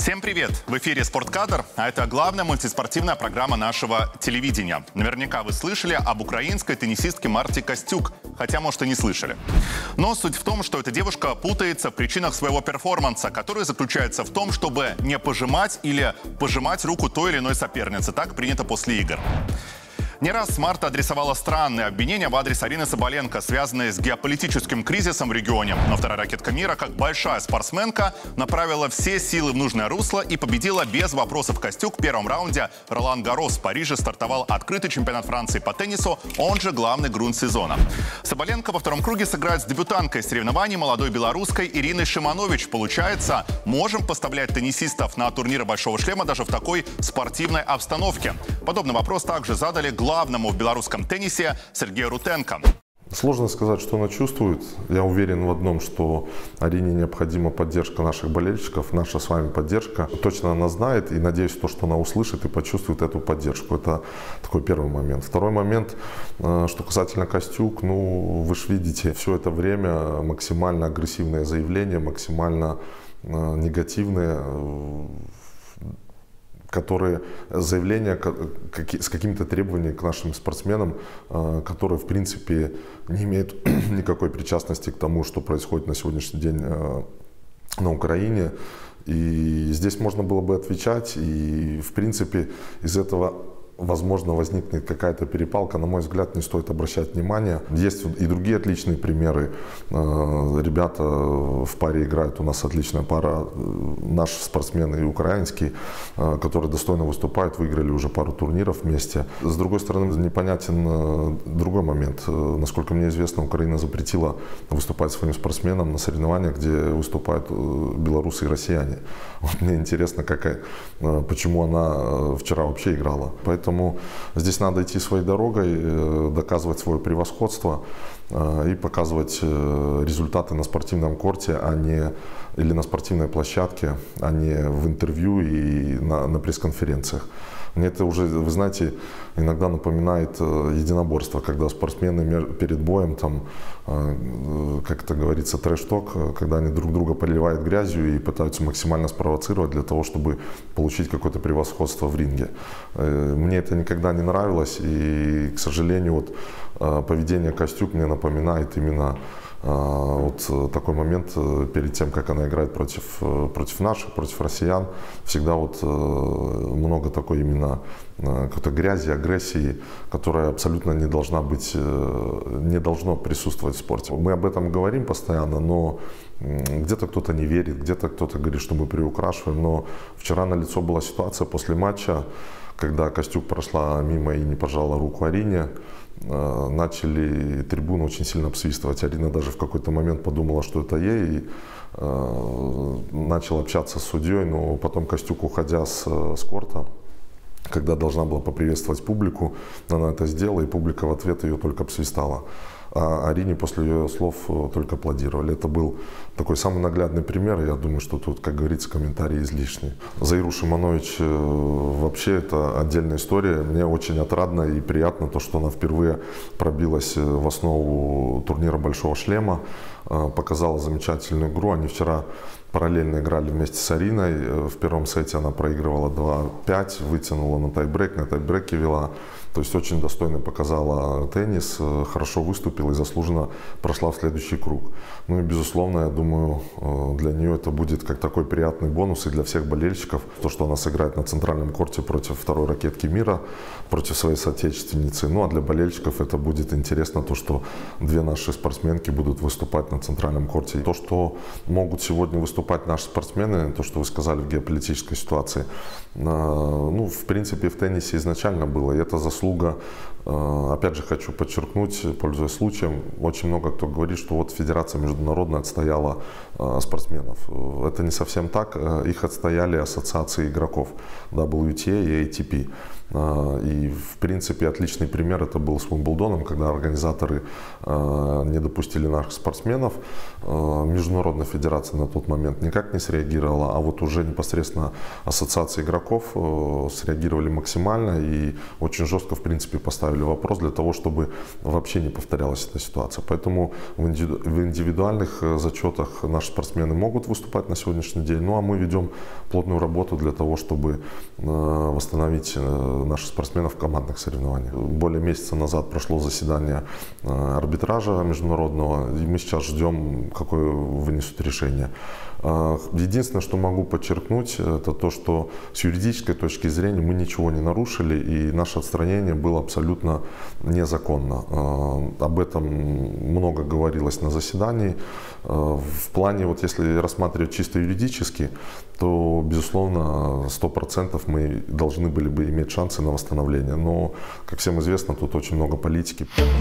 Всем привет! В эфире «Спорткадр», а это главная мультиспортивная программа нашего телевидения. Наверняка вы слышали об украинской теннисистке Марте Костюк, хотя, может, и не слышали. Но суть в том, что эта девушка путается в причинах своего перформанса, который заключается в том, чтобы не пожимать или пожимать руку той или иной соперницы. Так принято после игр. Не раз Марта адресовала странные обвинения в адрес Арины Соболенко, связанные с геополитическим кризисом в регионе. Но вторая ракетка мира, как большая спортсменка, направила все силы в нужное русло и победила без вопросов Костюк в первом раунде. Ролан Гарос в Париже стартовал открытый чемпионат Франции по теннису, он же главный грунт сезона. Соболенко во втором круге сыграет с дебютанткой соревнований молодой белорусской Ириной Шиманович. Получается, можем поставлять теннисистов на турниры Большого шлема даже в такой спортивной обстановке. Подобный вопрос также задали главному в белорусском теннисе Сергею Рутенко. Сложно сказать, что она чувствует. Я уверен в одном, что Арине необходима поддержка наших болельщиков, наша с вами поддержка. Точно она знает и надеюсь, то, что она услышит и почувствует эту поддержку. Это такой первый момент. Второй момент, э, что касательно Костюк, ну, вы же видите, все это время максимально агрессивные заявления, максимально э, негативные которые заявления с какими-то требованиями к нашим спортсменам, э, которые в принципе не имеют никакой причастности к тому, что происходит на сегодняшний день э, на Украине. И здесь можно было бы отвечать, и в принципе из этого возможно, возникнет какая-то перепалка, на мой взгляд, не стоит обращать внимания. Есть и другие отличные примеры. Э, ребята в паре играют, у нас отличная пара, э, наши спортсмены и украинские, э, которые достойно выступают, выиграли уже пару турниров вместе. С другой стороны, непонятен другой момент. Насколько мне известно, Украина запретила выступать своим спортсменам на соревнованиях, где выступают белорусы и россияне. Мне интересно, какая, почему она вчера вообще играла. Поэтому Поэтому здесь надо идти своей дорогой, э, доказывать свое превосходство э, и показывать э, результаты на спортивном корте, а не или на спортивной площадке, а не в интервью и на, на пресс-конференциях. Мне это уже, вы знаете, иногда напоминает э, единоборство, когда спортсмены перед боем, там, э, как это говорится, трэш-ток, э, когда они друг друга поливают грязью и пытаются максимально спровоцировать для того, чтобы получить какое-то превосходство в ринге. Мне это никогда не нравилось, и, к сожалению, вот поведение Костюк мне напоминает именно вот э, такой момент э, перед тем, как она играет против, э, против наших, против россиян, всегда вот много такой именно какой-то грязи, агрессии, которая абсолютно не должна быть, не должно присутствовать в спорте. Мы об этом говорим постоянно, но где-то кто-то не верит, где-то кто-то говорит, что мы приукрашиваем, но вчера на лицо была ситуация после матча, когда Костюк прошла мимо и не пожала руку Арине, начали трибуну очень сильно обсвистывать. Арина даже в какой-то момент подумала, что это ей, и э, начал общаться с судьей, но потом Костюк, уходя с, с корта, когда должна была поприветствовать публику, она это сделала, и публика в ответ ее только обсвистала. А Арине после ее слов э, только аплодировали. Это был такой самый наглядный пример. Я думаю, что тут, как говорится, комментарии излишни. Заиру Шиманович э, вообще это отдельная история. Мне очень отрадно и приятно то, что она впервые пробилась э, в основу турнира «Большого шлема», показала замечательную игру. Они вчера параллельно играли вместе с Ариной. В первом сете она проигрывала 2-5, вытянула на тайбрейк, на тайбрейке вела то есть очень достойно показала теннис, э, хорошо выступила и заслуженно прошла в следующий круг. Ну и безусловно, я думаю, э, для нее это будет как такой приятный бонус и для всех болельщиков. То, что она сыграет на центральном корте против второй ракетки мира, против своей соотечественницы. Ну а для болельщиков это будет интересно, то, что две наши спортсменки будут выступать на центральном корте. То, что могут сегодня выступать наши спортсмены, то, что вы сказали в геополитической ситуации, э, ну, в принципе, в теннисе изначально было. И это заслуга. Э, опять же, хочу подчеркнуть, пользуясь случаем, очень много кто говорит, что вот Федерация международная отстояла э, спортсменов. Это не совсем так. Их отстояли ассоциации игроков WTA и ATP. И, в принципе, отличный пример это был с Уимблдоном, когда организаторы не допустили наших спортсменов. Международная федерация на тот момент никак не среагировала, а вот уже непосредственно ассоциация игроков среагировали максимально и очень жестко, в принципе, поставили вопрос для того, чтобы вообще не повторялась эта ситуация. Поэтому в индивидуальных зачетах наши спортсмены могут выступать на сегодняшний день, ну а мы ведем плотную работу для того, чтобы восстановить наших спортсменов в командных соревнованиях. Более месяца назад прошло заседание э, арбитража международного, и мы сейчас ждем, какое вынесут решение. Э, единственное, что могу подчеркнуть, это то, что с юридической точки зрения мы ничего не нарушили, и наше отстранение было абсолютно незаконно. Э, об этом много говорилось на заседании. В плане, вот если рассматривать чисто юридически, то, безусловно, 100% мы должны были бы иметь шансы на восстановление. Но, как всем известно, тут очень много политики.